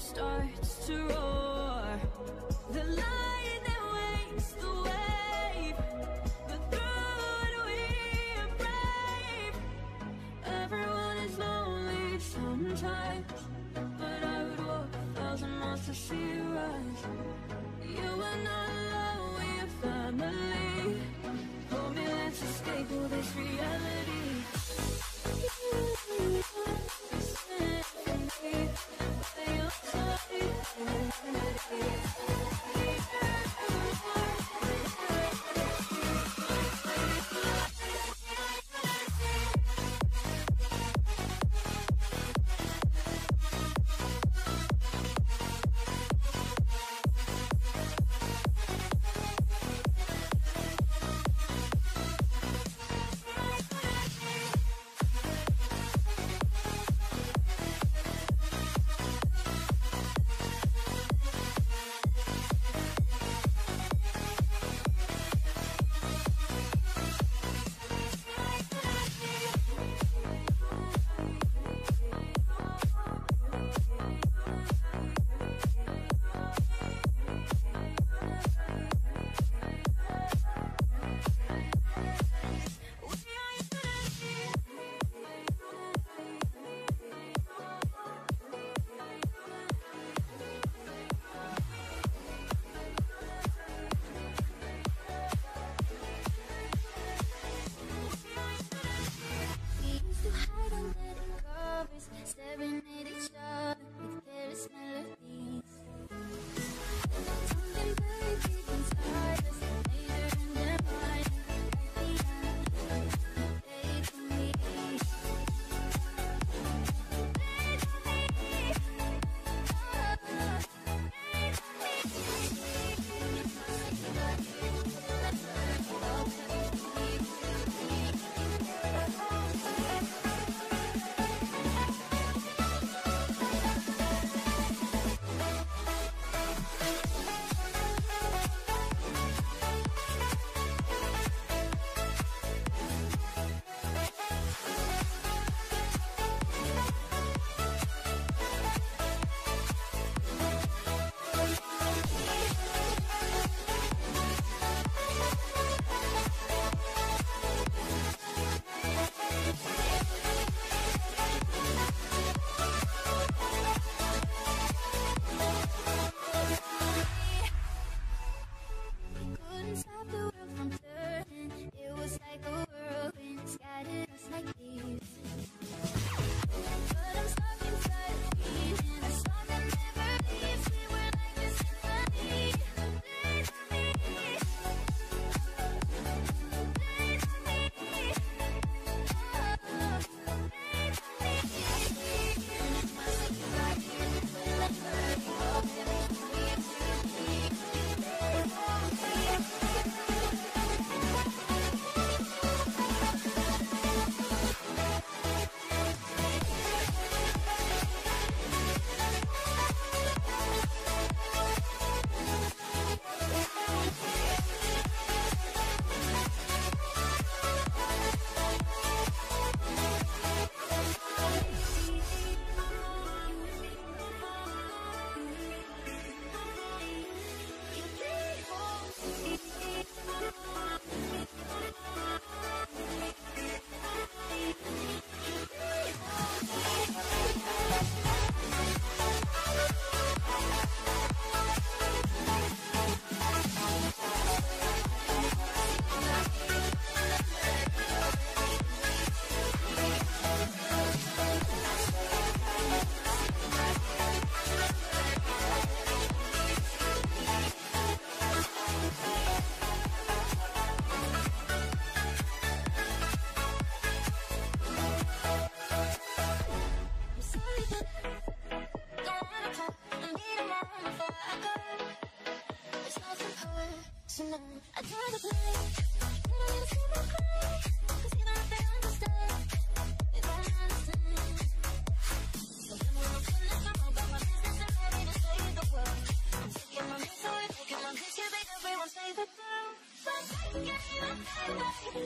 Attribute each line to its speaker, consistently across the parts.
Speaker 1: starts to roll.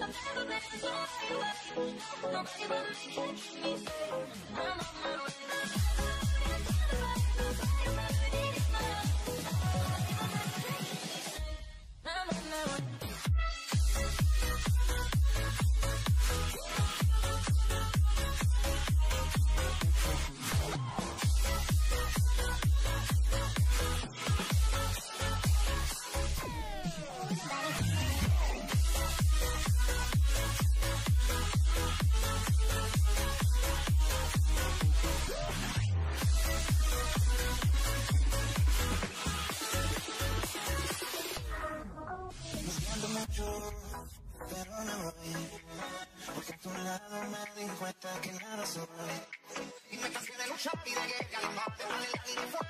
Speaker 1: Siento cansé de luchar y de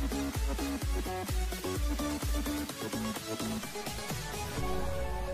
Speaker 1: Thank you.